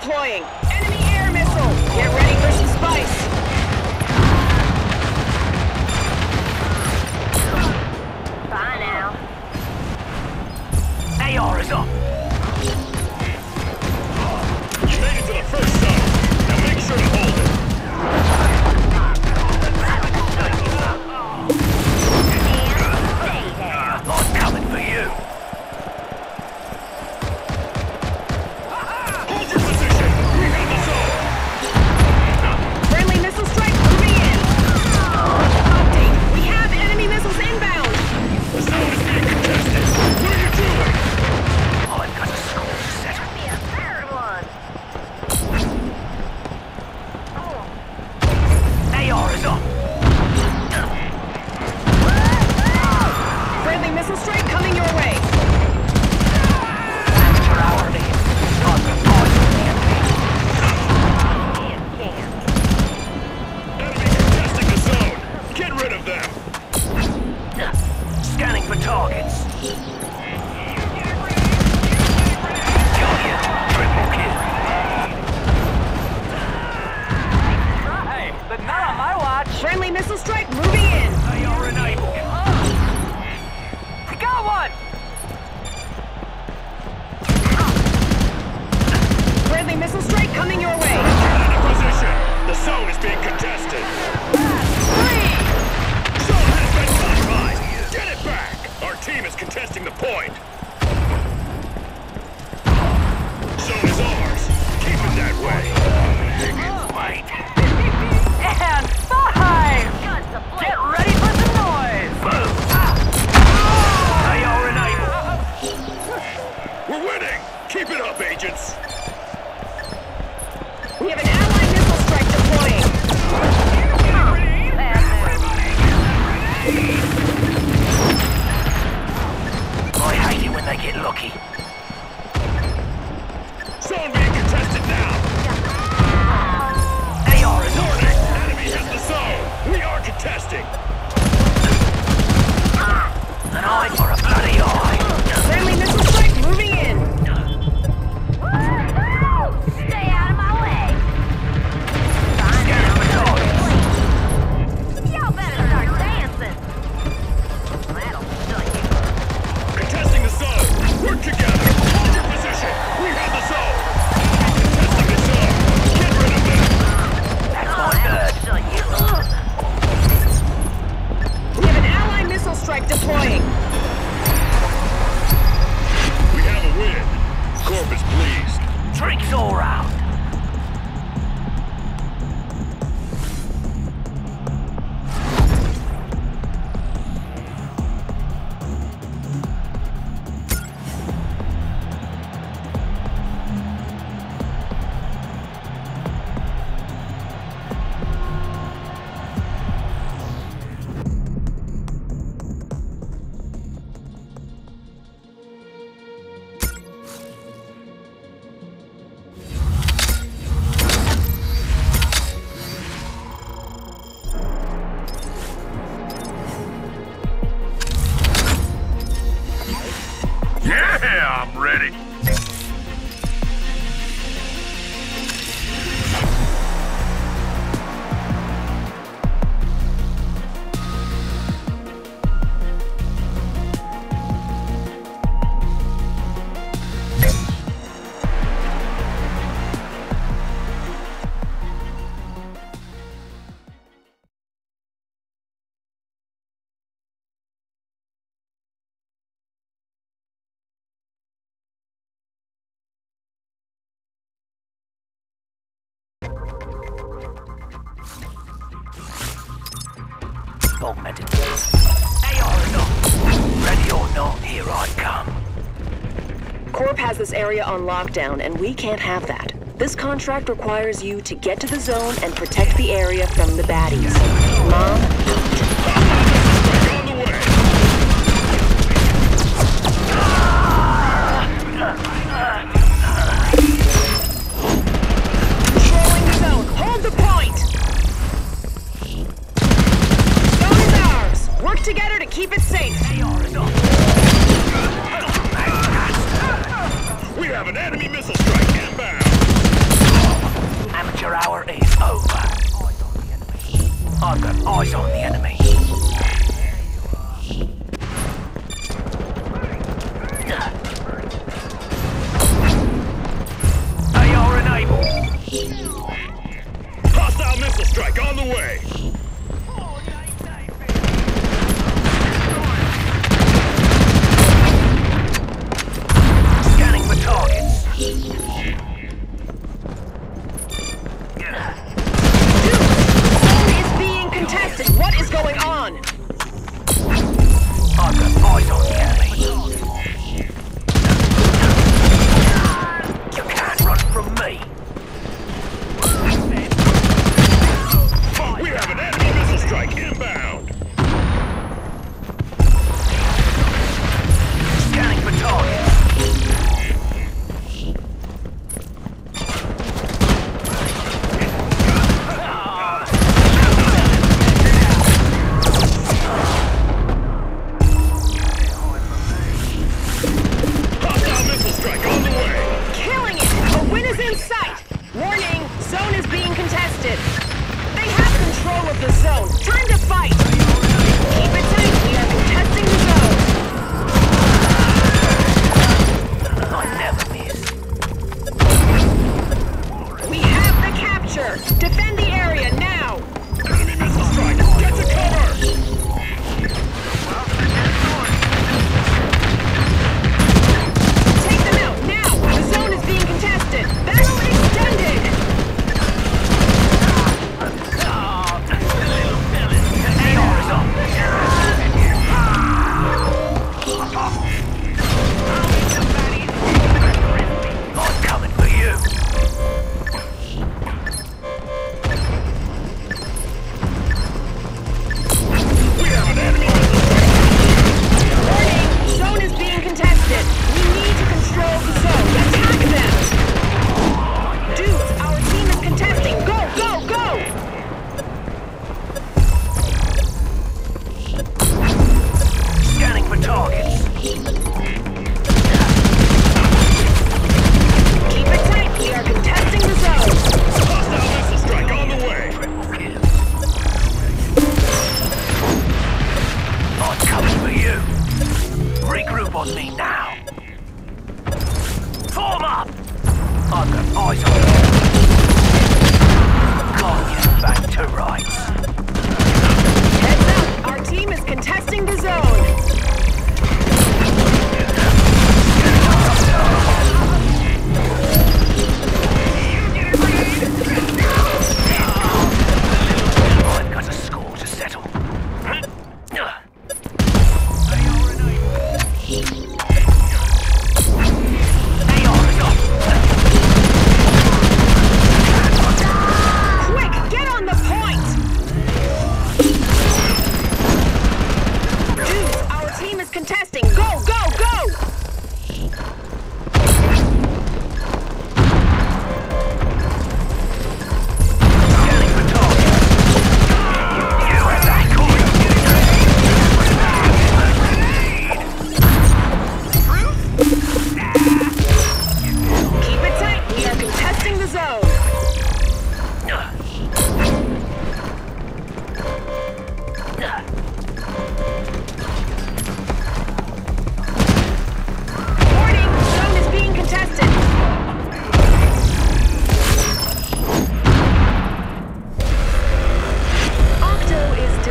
deploying. Scanning for targets. Giant triple kill. Right, but not on my watch. Friendly missile strike moving in. They are enabled. Oh. I got one. Friendly missile strike coming your way. Position. The zone is being contested. team is contesting the point. So is ours. Keep it that way. They can fight. and five! Get ready for some noise! Boom! They are enabled! We're winning! Keep it up, agents! airstrike deploying. We have a win. Corpus pleased. Drinks all round. this area on lockdown, and we can't have that. This contract requires you to get to the zone and protect the area from the baddies. Mom,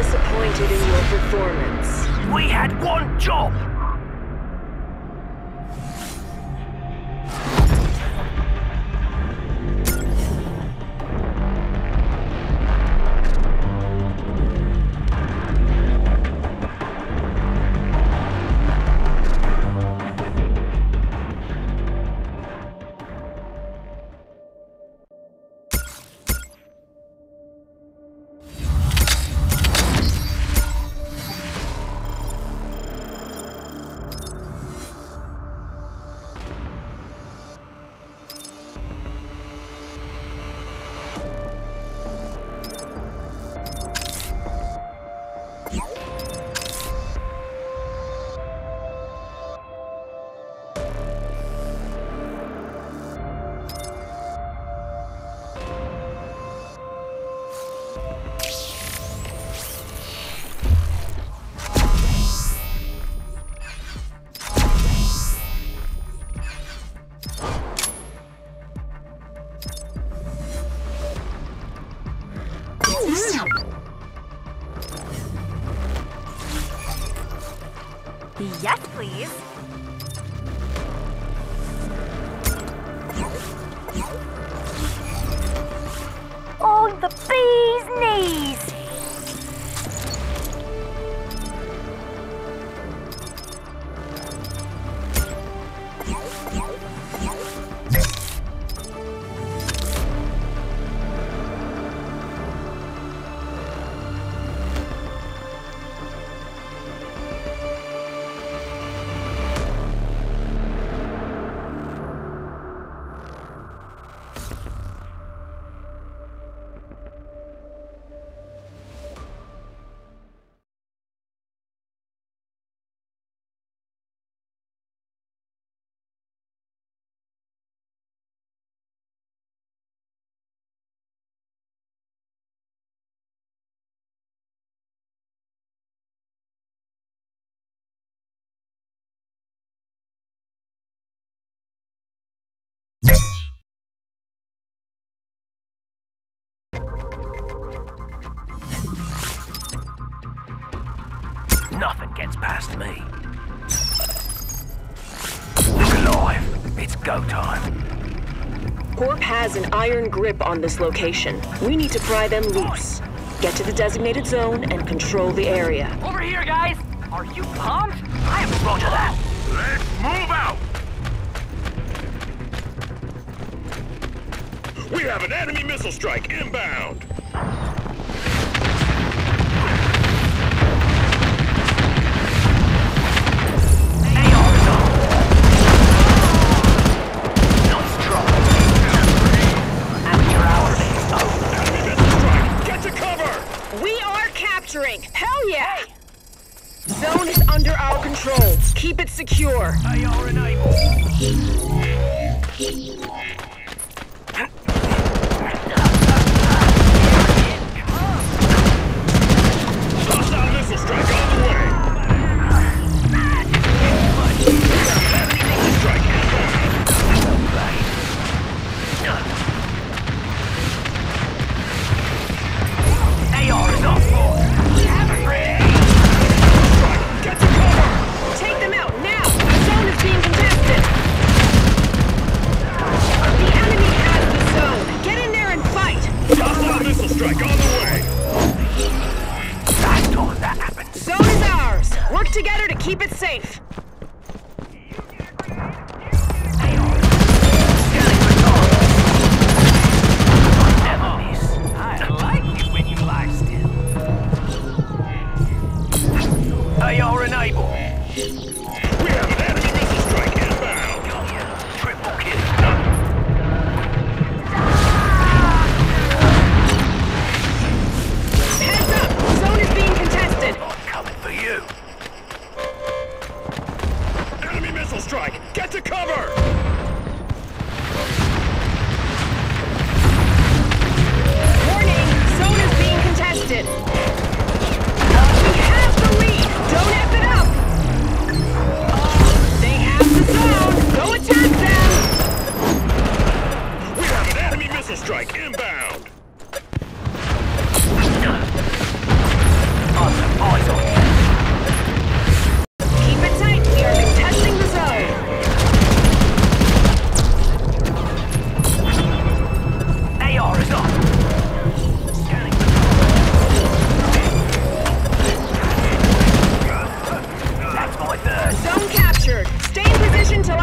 disappointed in your performance. We had one job. It's past me. Look alive. It's go time. Corp has an iron grip on this location. We need to pry them loose. Get to the designated zone and control the area. Over here, guys! Are you pumped? I am roger that! Let's move out! We have an enemy missile strike inbound! under our control. Keep it secure.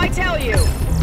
I tell you?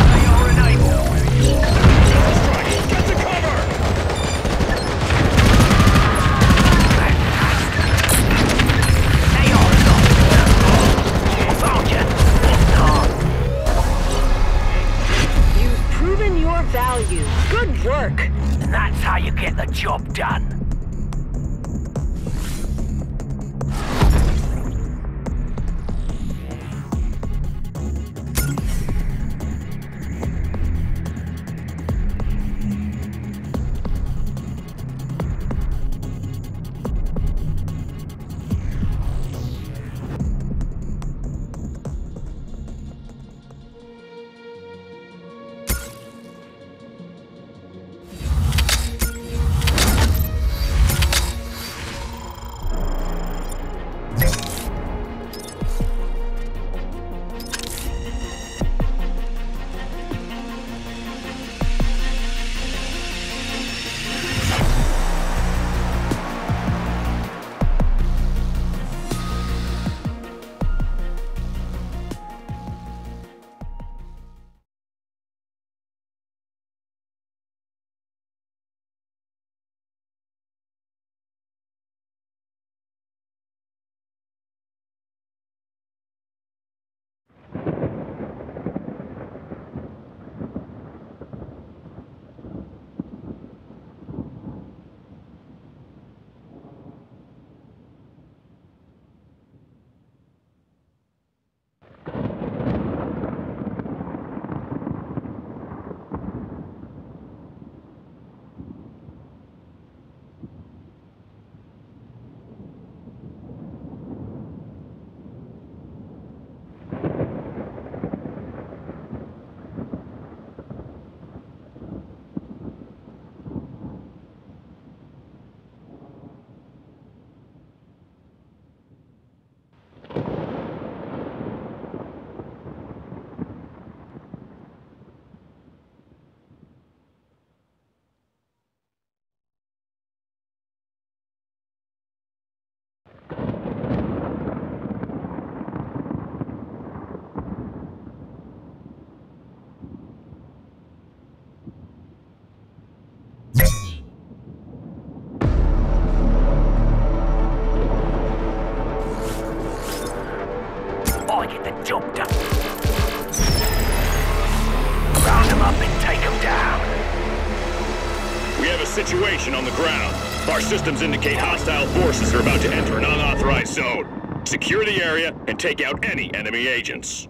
situation on the ground. Our systems indicate hostile forces are about to enter an unauthorized zone. Secure the area and take out any enemy agents.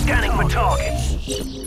Scanning for targets.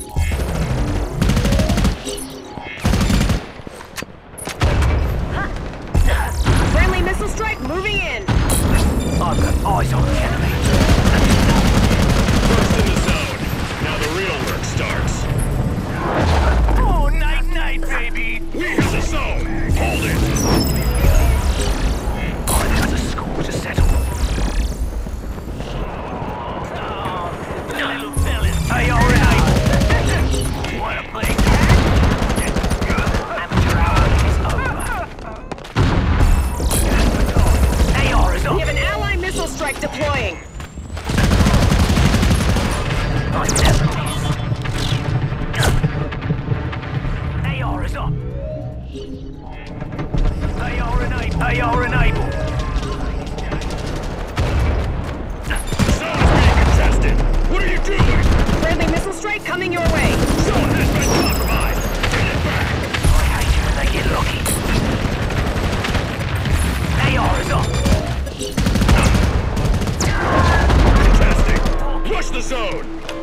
zone.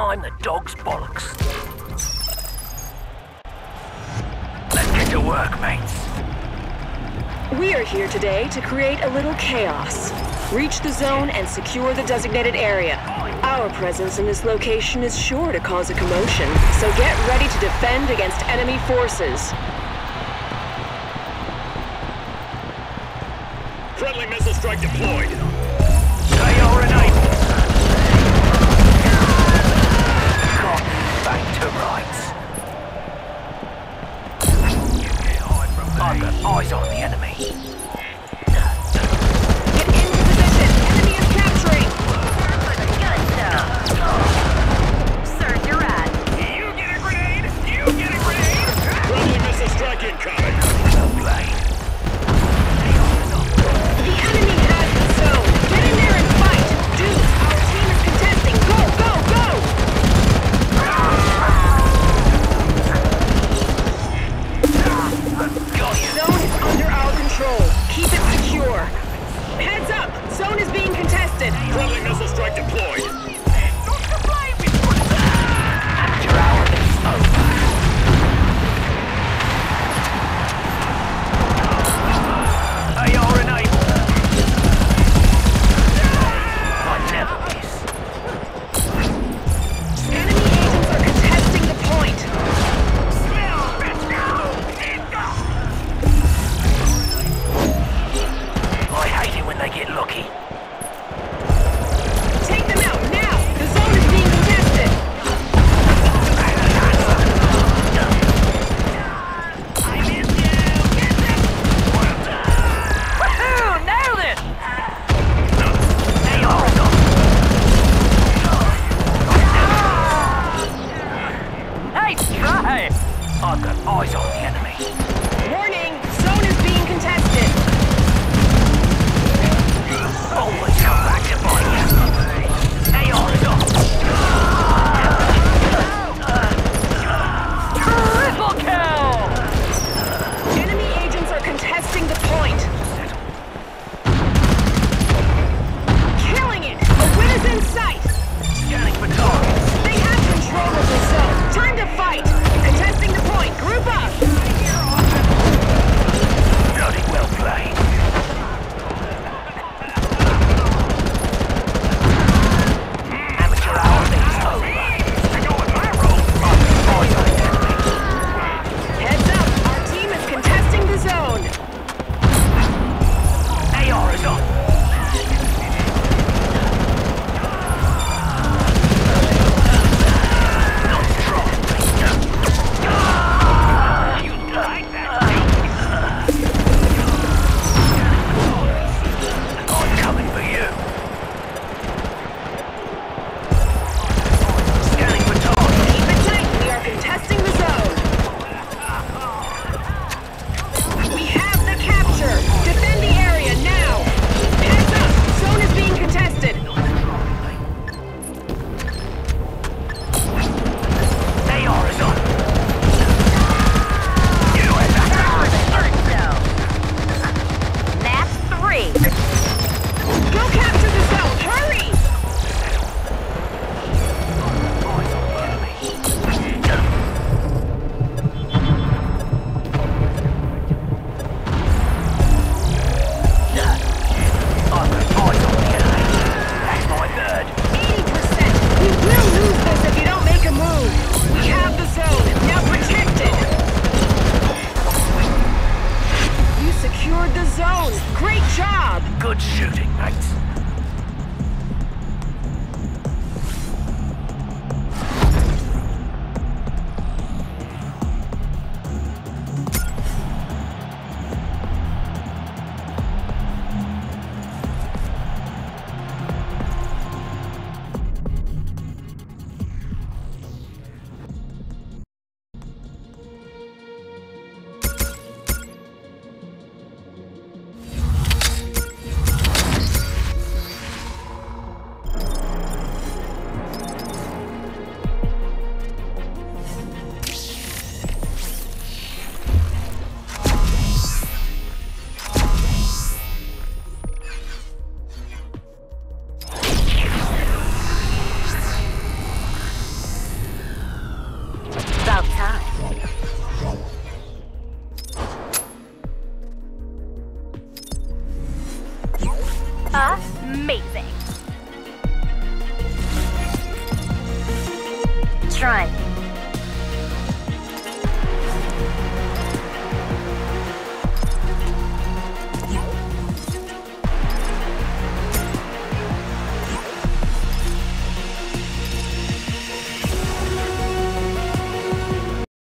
I'm the dog's bollocks. Let's get to work, mates. We are here today to create a little chaos. Reach the zone and secure the designated area. Our presence in this location is sure to cause a commotion, so get ready to defend against enemy forces. Friendly missile strike deployed. Eyes on the enemy. oh 你